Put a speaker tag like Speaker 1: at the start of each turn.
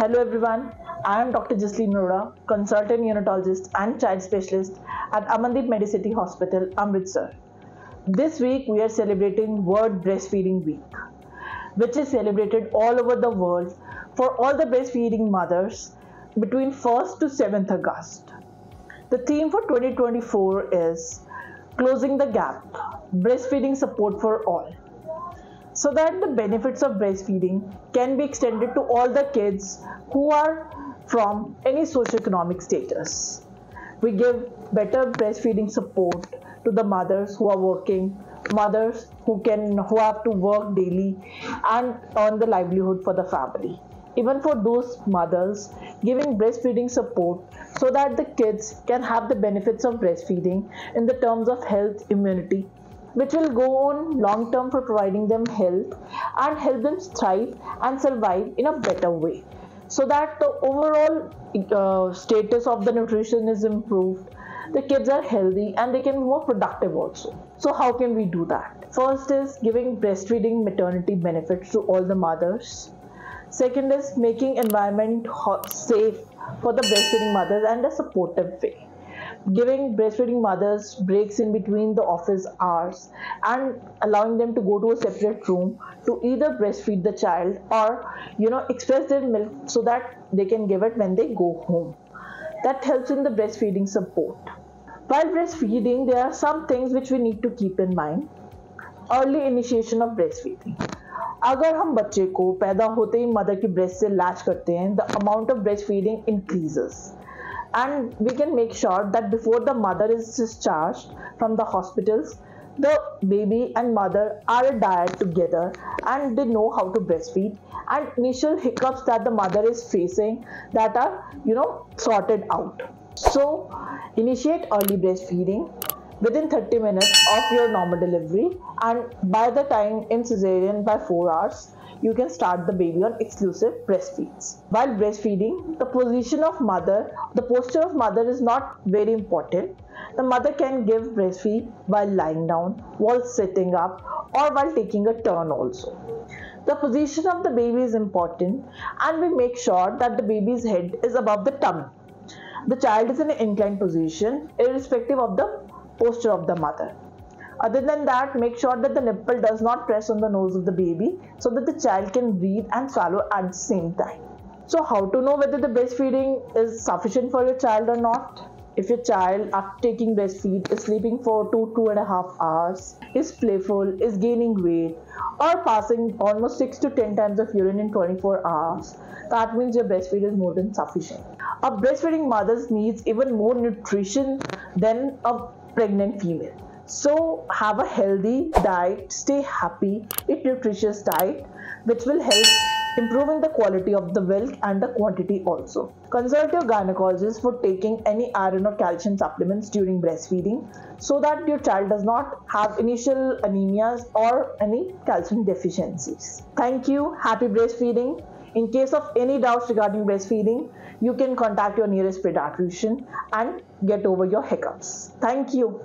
Speaker 1: Hello everyone, I am Dr. Jaslean Arora, consultant neonatologist and child specialist at Amandeep Medicity Hospital, Amritsar. This week we are celebrating World Breastfeeding Week, which is celebrated all over the world for all the breastfeeding mothers between 1st to 7th August. The theme for 2024 is Closing the Gap Breastfeeding Support for All so that the benefits of breastfeeding can be extended to all the kids who are from any socioeconomic status. We give better breastfeeding support to the mothers who are working, mothers who can who have to work daily and earn the livelihood for the family. Even for those mothers, giving breastfeeding support so that the kids can have the benefits of breastfeeding in the terms of health, immunity, which will go on long term for providing them health and help them thrive and survive in a better way. So that the overall uh, status of the nutrition is improved the kids are healthy and they can be more productive also. So how can we do that? First is giving breastfeeding maternity benefits to all the mothers. Second is making environment safe for the breastfeeding mothers and a supportive way giving breastfeeding mothers breaks in between the office hours and allowing them to go to a separate room to either breastfeed the child or you know express their milk so that they can give it when they go home that helps in the breastfeeding support while breastfeeding there are some things which we need to keep in mind early initiation of breastfeeding अगर हम बच्चे को पैदा होते ही mother की breast से latch करते हैं the amount of breast feeding increases and we can make sure that before the mother is discharged from the hospitals the baby and mother are a diet together and they know how to breastfeed. And initial hiccups that the mother is facing that are you know sorted out. So initiate early breastfeeding within 30 minutes of your normal delivery and by the time in cesarean by 4 hours you can start the baby on exclusive breastfeeds. While breastfeeding, the position of mother, the posture of mother is not very important. The mother can give breastfeed while lying down, while sitting up, or while taking a turn also. The position of the baby is important and we make sure that the baby's head is above the tummy. The child is in an inclined position irrespective of the posture of the mother. Other than that, make sure that the nipple does not press on the nose of the baby so that the child can breathe and swallow at the same time. So how to know whether the breastfeeding is sufficient for your child or not? If your child after taking breastfeed is sleeping for two, two and a half hours, is playful, is gaining weight, or passing almost 6 to 10 times of urine in 24 hours, that means your breastfeed is more than sufficient. A breastfeeding mother needs even more nutrition than a pregnant female. So have a healthy diet, stay happy, eat nutritious diet which will help improving the quality of the milk and the quantity also. Consult your gynecologist for taking any iron or calcium supplements during breastfeeding so that your child does not have initial anemias or any calcium deficiencies. Thank you. Happy breastfeeding. In case of any doubts regarding breastfeeding, you can contact your nearest pediatrician and get over your hiccups. Thank you.